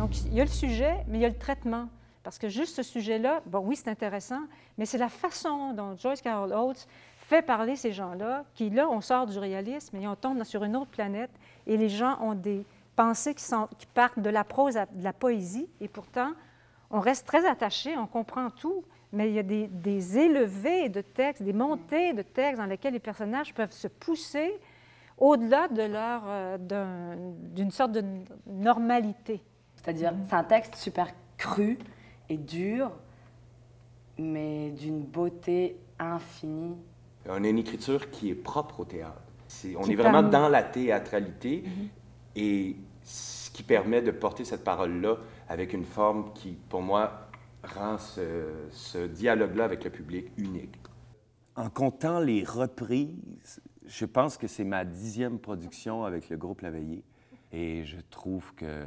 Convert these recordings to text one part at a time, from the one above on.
Donc, il y a le sujet, mais il y a le traitement. Parce que juste ce sujet-là, bon, oui, c'est intéressant, mais c'est la façon dont Joyce Carol Oates fait parler ces gens-là, qui, là, on sort du réalisme et on tombe sur une autre planète, et les gens ont des pensées qui, partent de la prose à de la poésie, et pourtant, on reste très attaché, on comprend tout, mais il y a des, des élevés de textes, des montées de textes dans lesquels les personnages peuvent se pousser au-delà de euh, d'une sorte de normalité. C'est-à-dire, c'est un texte super cru et dur, mais d'une beauté infinie. On a une écriture qui est propre au théâtre. on est vraiment dans la théâtralité mm-hmm. et ce qui permet de porter cette parole-là avec une forme qui, pour moi, rend ce, dialogue-là avec le public unique. En comptant les reprises, je pense que c'est ma dixième production avec le groupe La Veillée et je trouve que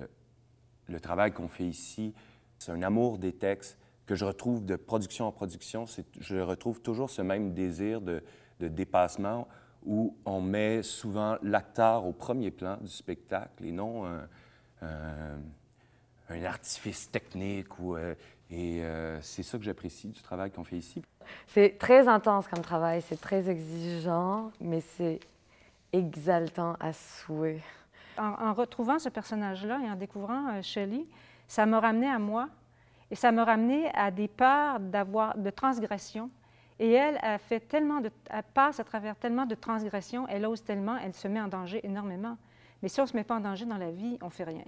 le travail qu'on fait ici, c'est un amour des textes que je retrouve de production en production. Je retrouve toujours ce même désir de, dépassement où on met souvent l'acteur au premier plan du spectacle et non un, artifice technique. Euh, et euh, c'est ça que j'apprécie du travail qu'on fait ici. C'est très intense comme travail, c'est très exigeant, mais c'est exaltant à souhait. En, retrouvant ce personnage-là et en découvrant euh, Shelley, ça m'a ramené à moi et ça m'a ramené à des parts de transgression. Et elle, a fait tellement de, elle passe à travers tellement de transgressions, elle ose tellement, elle se met en danger énormément. Mais si on ne se met pas en danger dans la vie, on ne fait rien.